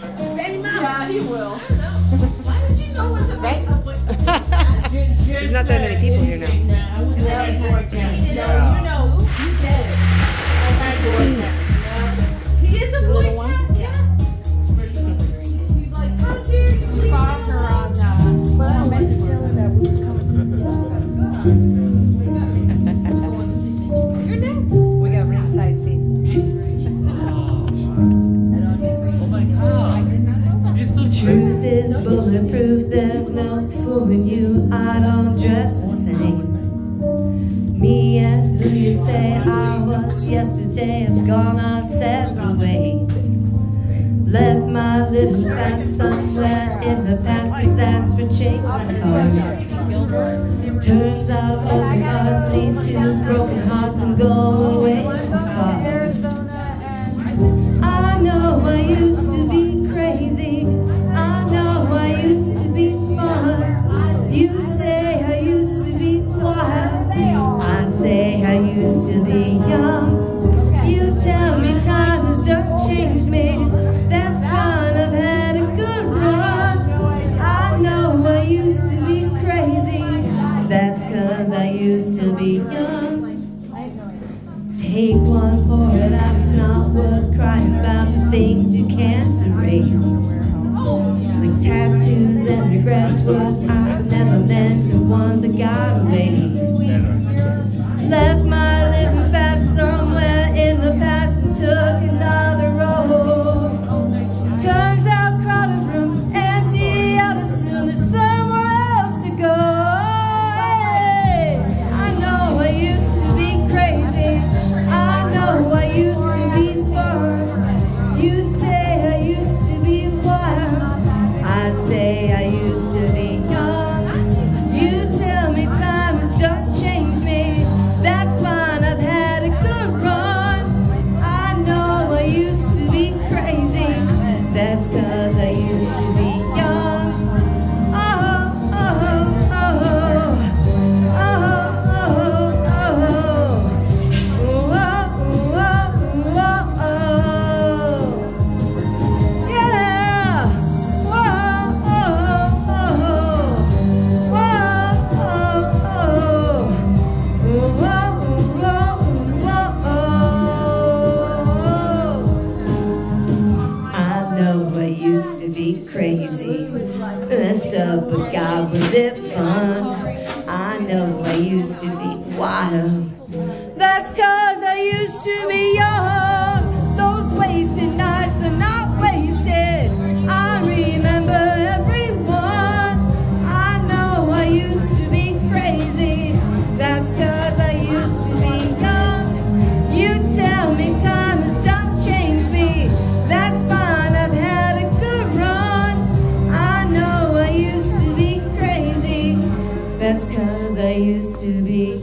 Baby mama. Yeah, he will. Why did you know what's a Right? There's not that many people here now. No, you know, you get it. He is a boy cat, yeah. He's like, how dare you? Saw her on, uh, well, I meant to tell her that we were coming is bulletproof, there's no fooling you. I don't dress the same. Me and who you say I was yesterday have gone our separate ways. Left my little past somewhere in the past, cause that's for chasing cars. Turns out broken hearts lead to broken hearts and go way too far. I know I used Take one for it out, it's not worth crying about the things you can't erase. Like tattoos and regrets, words I've never meant, and ones I got away. Left Cause I used to be up, but God, was it fun? I know I used to be wild. That's cause I used to be That's cause I used to be